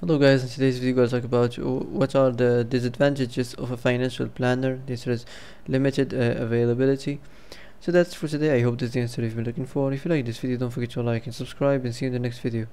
Hello guys, in today's video I'll talk about what are the disadvantages of a financial planner. This is limited uh, availability. So that's for today. I hope this is the answer you've been looking for. If you like this video, don't forget to like and subscribe and see you in the next video.